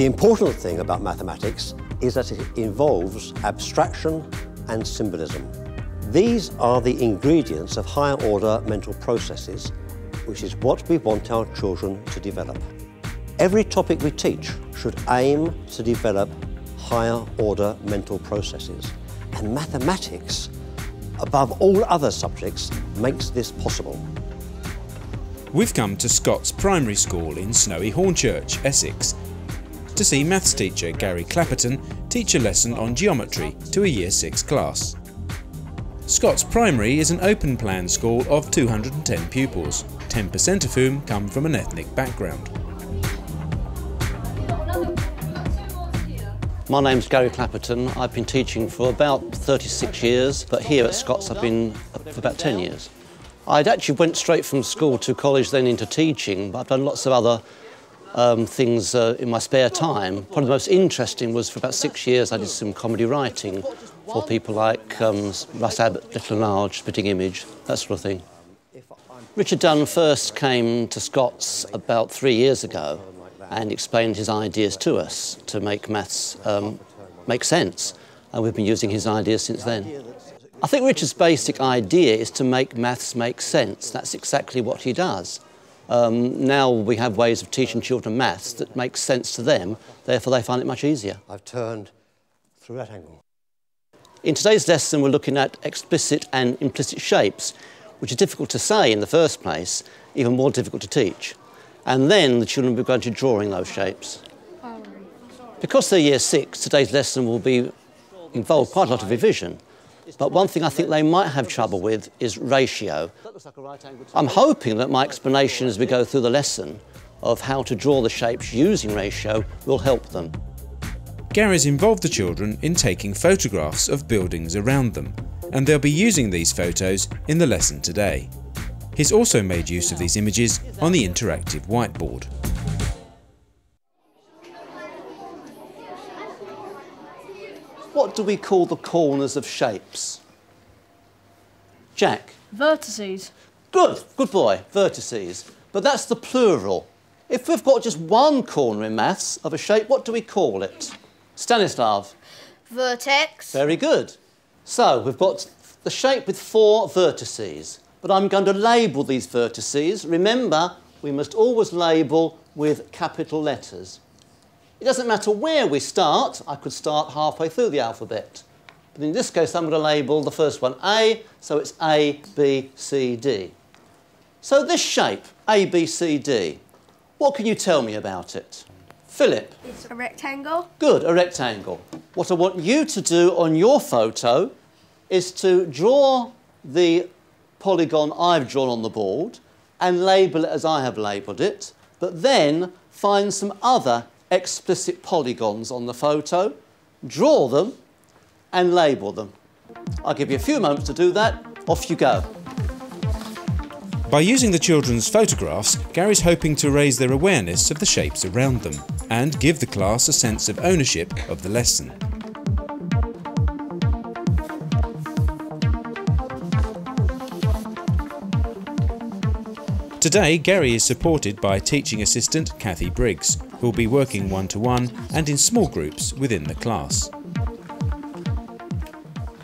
The important thing about mathematics is that it involves abstraction and symbolism. These are the ingredients of higher order mental processes, which is what we want our children to develop. Every topic we teach should aim to develop higher order mental processes. And mathematics, above all other subjects, makes this possible. We've come to Scott's Primary School in Snowy Hornchurch, Essex, to see maths teacher Gary Clapperton teach a lesson on geometry to a Year 6 class. Scott's Primary is an open plan school of 210 pupils, 10% of whom come from an ethnic background. My name's Gary Clapperton. I've been teaching for about 36 years, but here at Scott's I've been for about 10 years. I'd actually went straight from school to college, then into teaching, but I've done lots of other um, things uh, in my spare time. Probably the most interesting was for about six years I did some comedy writing for people like um, Russ Abbott, Little and Large, Spitting Image, that sort of thing. Richard Dunn first came to Scott's about three years ago and explained his ideas to us to make maths um, make sense. And we've been using his ideas since then. I think Richard's basic idea is to make maths make sense. That's exactly what he does. Um, now we have ways of teaching children maths that make sense to them, therefore they find it much easier. I've turned through that angle. In today's lesson we're looking at explicit and implicit shapes, which are difficult to say in the first place, even more difficult to teach and then the children will be going to drawing those shapes. Because they're year six, today's lesson will be involve quite a lot of revision. But one thing I think they might have trouble with is ratio. I'm hoping that my explanation as we go through the lesson of how to draw the shapes using ratio will help them. Gary's involved the children in taking photographs of buildings around them, and they'll be using these photos in the lesson today. He's also made use of these images on the interactive whiteboard. What do we call the corners of shapes? Jack? Vertices. Good, good boy, vertices. But that's the plural. If we've got just one corner in maths of a shape, what do we call it? Stanislav? Vertex. Very good. So we've got the shape with four vertices but I'm going to label these vertices. Remember, we must always label with capital letters. It doesn't matter where we start. I could start halfway through the alphabet. But in this case, I'm going to label the first one A, so it's A, B, C, D. So this shape, A, B, C, D, what can you tell me about it? Philip? It's a rectangle. Good, a rectangle. What I want you to do on your photo is to draw the polygon I've drawn on the board and label it as I have labelled it, but then find some other explicit polygons on the photo, draw them and label them. I'll give you a few moments to do that. Off you go. By using the children's photographs, Gary's hoping to raise their awareness of the shapes around them and give the class a sense of ownership of the lesson. Today, Gary is supported by teaching assistant Kathy Briggs, who will be working one-to-one -one and in small groups within the class.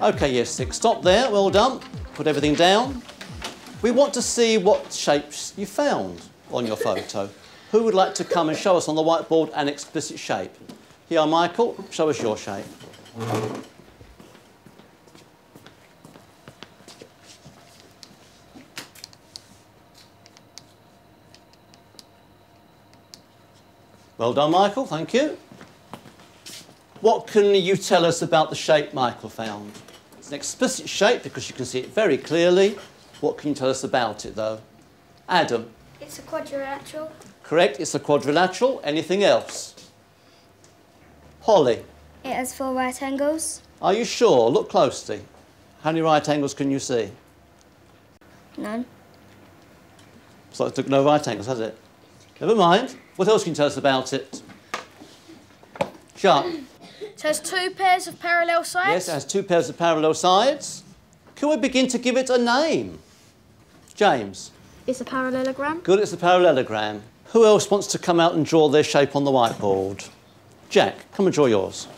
Okay, yes, six. Stop there. Well done. Put everything down. We want to see what shapes you found on your photo. Who would like to come and show us on the whiteboard an explicit shape? Here, Michael. Show us your shape. Well done, Michael. Thank you. What can you tell us about the shape Michael found? It's an explicit shape because you can see it very clearly. What can you tell us about it, though? Adam? It's a quadrilateral. Correct, it's a quadrilateral. Anything else? Holly? It has four right angles. Are you sure? Look closely. How many right angles can you see? None. So it's no right angles, has it? Never mind. What else can you tell us about it? Sharp. It has two pairs of parallel sides. Yes, it has two pairs of parallel sides. Can we begin to give it a name? James. It's a parallelogram. Good, it's a parallelogram. Who else wants to come out and draw their shape on the whiteboard? Jack, come and draw yours.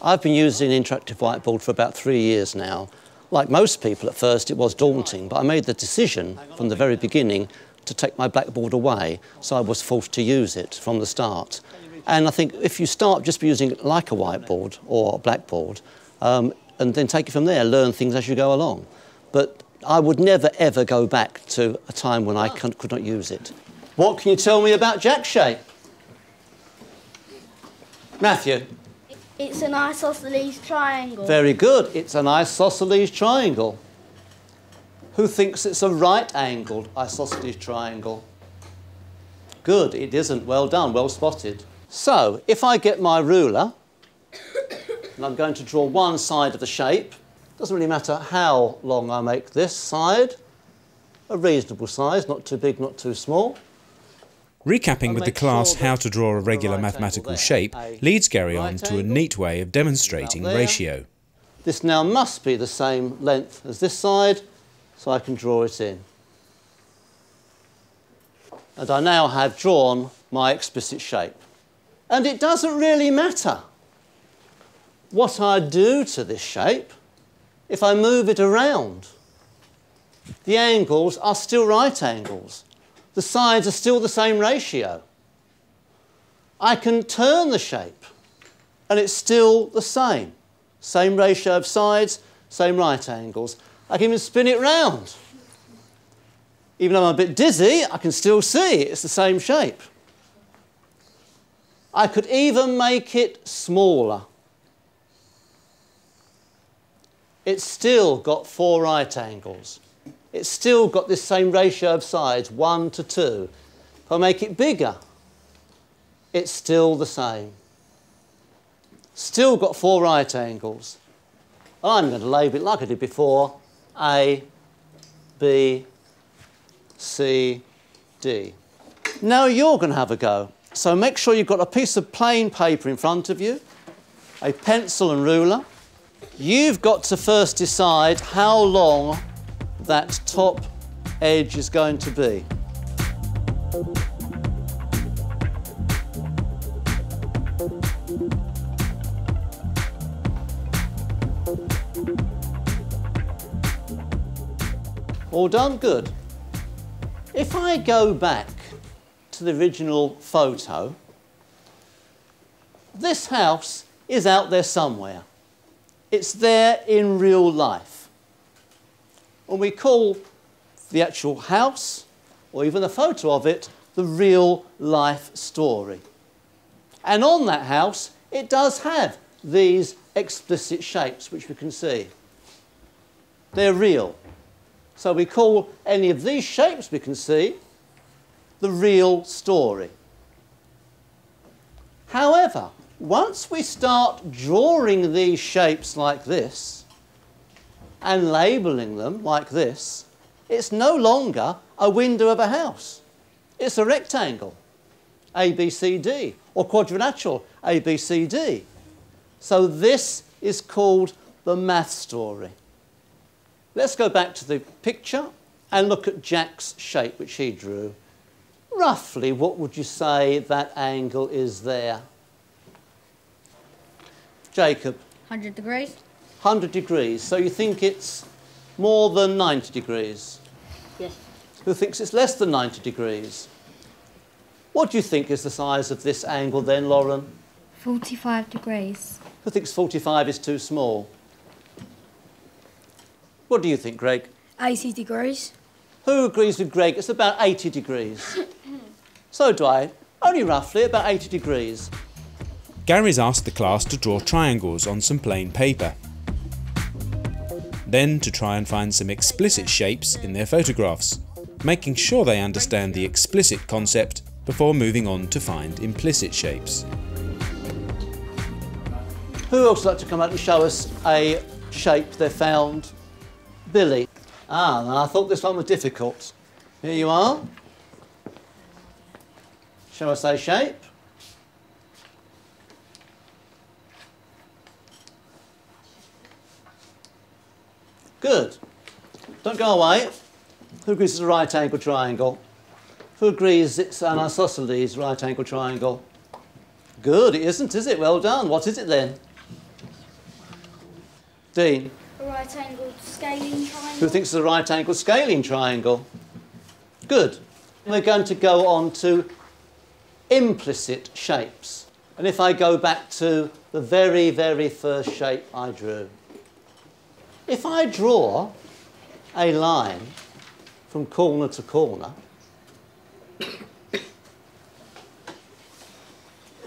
I've been using an interactive whiteboard for about three years now. Like most people at first, it was daunting, but I made the decision from the very beginning to take my blackboard away, so I was forced to use it from the start. And I think if you start just using it like a whiteboard or a blackboard, um, and then take it from there, learn things as you go along. But I would never ever go back to a time when I could not use it. What can you tell me about Jack shape? Matthew? It's an isosceles triangle. Very good. It's an isosceles triangle. Who thinks it's a right-angled isosceles triangle? Good, it isn't. Well done, well spotted. So, if I get my ruler, and I'm going to draw one side of the shape, doesn't really matter how long I make this side, a reasonable size, not too big, not too small. Recapping with the class sure how to draw a regular right mathematical shape leads Gary on to a neat way of demonstrating ratio. This now must be the same length as this side, so I can draw it in. And I now have drawn my explicit shape. And it doesn't really matter what I do to this shape if I move it around. The angles are still right angles. The sides are still the same ratio. I can turn the shape and it's still the same. Same ratio of sides, same right angles. I can even spin it round. Even though I'm a bit dizzy, I can still see it's the same shape. I could even make it smaller. It's still got four right angles. It's still got this same ratio of sides, one to two. If I make it bigger, it's still the same. Still got four right angles. I'm going to label it like I did before, A, B, C, D. Now you're going to have a go. So make sure you've got a piece of plain paper in front of you, a pencil and ruler. You've got to first decide how long that top edge is going to be. All done? Good. If I go back to the original photo, this house is out there somewhere. It's there in real life. And we call the actual house, or even a photo of it, the real life story. And on that house, it does have these explicit shapes, which we can see. They're real. So we call any of these shapes we can see the real story. However, once we start drawing these shapes like this and labelling them like this, it's no longer a window of a house. It's a rectangle, ABCD, or quadrilateral, ABCD. So this is called the math story. Let's go back to the picture and look at Jack's shape, which he drew. Roughly, what would you say that angle is there? Jacob, 100 degrees. 100 degrees. So you think it's more than 90 degrees? Yes. Who thinks it's less than 90 degrees? What do you think is the size of this angle then, Lauren? 45 degrees. Who thinks 45 is too small? What do you think, Greg? 80 degrees. Who agrees with Greg? It's about 80 degrees. so do I. Only roughly, about 80 degrees. Gary's asked the class to draw triangles on some plain paper. Then to try and find some explicit shapes in their photographs, making sure they understand the explicit concept before moving on to find implicit shapes. Who else would like to come out and show us a shape they found? Billy. Ah, I thought this one was difficult. Here you are. Shall I say shape. Good. Don't go away. Who agrees it's a right angle triangle? Who agrees it's an isosceles right angle triangle? Good, it isn't, is it? Well done. What is it then? Dean, right angled scalene triangle. who thinks it's a right angle scalene triangle? Good. We're going to go on to implicit shapes. And if I go back to the very, very first shape I drew, if I draw a line from corner to corner,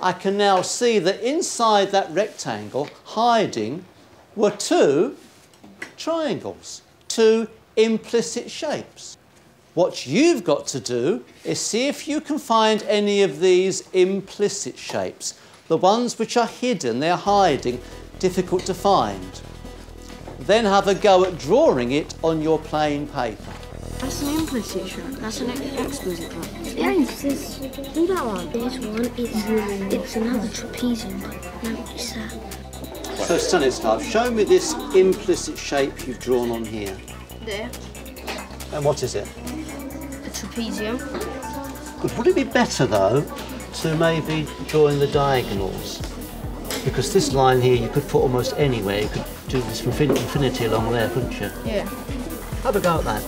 I can now see that inside that rectangle, hiding, were two triangles, two implicit shapes. What you've got to do is see if you can find any of these implicit shapes, the ones which are hidden, they're hiding, difficult to find. Then have a go at drawing it on your plain paper. That's an implicit shape. That's an explicit one. James, there's do that one. This one is it's another trapezium. No, it's that. So Stanislav, show me this implicit shape you've drawn on here. There. And what is it? A trapezium. Good. Would it be better though to maybe draw in the diagonals? Because this line here you could put almost anywhere. You could do this from infin- infinity along there, couldn't you? Yeah. Have a go at that.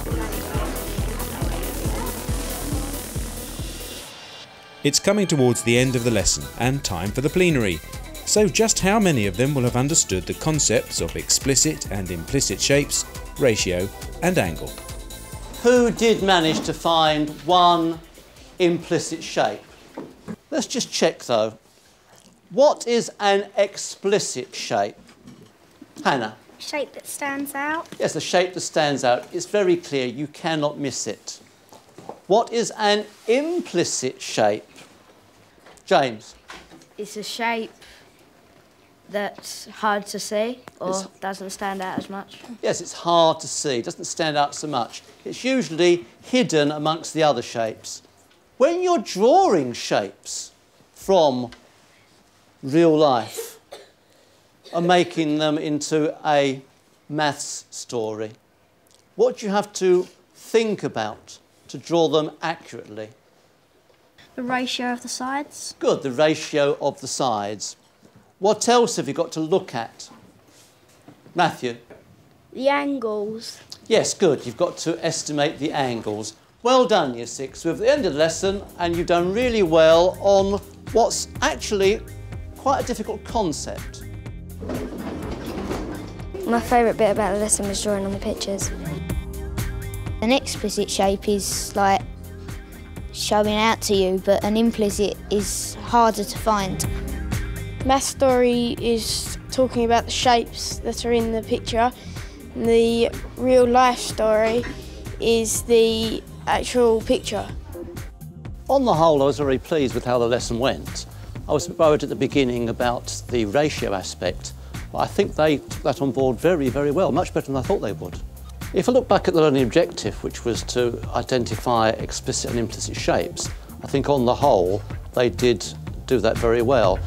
It's coming towards the end of the lesson and time for the plenary. So, just how many of them will have understood the concepts of explicit and implicit shapes, ratio, and angle? Who did manage to find one implicit shape? Let's just check though. What is an explicit shape? Hannah. Shape that stands out. Yes, the shape that stands out. It's very clear, you cannot miss it. What is an implicit shape? James. It's a shape that's hard to see or It's- doesn't stand out as much. Yes, it's hard to see, it doesn't stand out so much. It's usually hidden amongst the other shapes. When you're drawing shapes from real life and making them into a maths story, what do you have to think about to draw them accurately? The ratio of the sides. Good, the ratio of the sides. What else have you got to look at? Matthew? The angles. Yes, good. You've got to estimate the angles. Well done, Year 6. We're at the end of the lesson and you've done really well on what's actually quite a difficult concept. My favourite bit about the lesson was drawing on the pictures. An explicit shape is like showing out to you, but an implicit is harder to find. Math story is talking about the shapes that are in the picture. And the real life story is the actual picture. On the whole, I was very pleased with how the lesson went. I was worried at the beginning about the ratio aspect, but I think they took that on board very, very well, much better than I thought they would. If I look back at the learning objective, which was to identify explicit and implicit shapes, I think on the whole, they did do that very well.